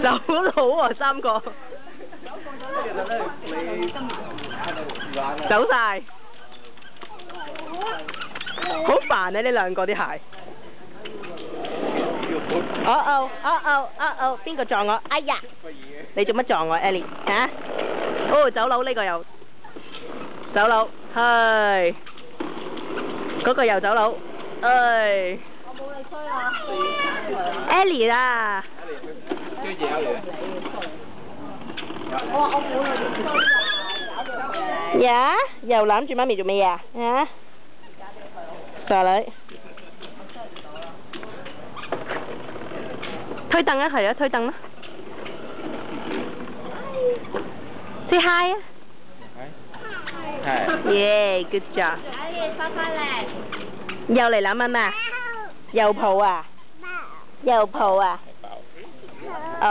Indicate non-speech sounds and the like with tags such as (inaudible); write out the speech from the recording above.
(laughs) 走佬喎三個，走晒，好煩啊！呢兩個啲鞋。哦哦哦哦哦哦，邊個撞我？哎呀！你做乜撞我，Ellie？嚇？哦，走佬呢個又走佬，係嗰個又走佬，唉。我冇你。Ellie 啦，cái gì vậy? Dạ, giàu lắm chị má mì tụi mày à? Hả? Sao đấy? Thôi tăng á, thầy á, thôi tăng á. Say hi á. Yeah, good job. Giàu này lắm anh à? Giàu phụ à? Giàu phụ à? Uh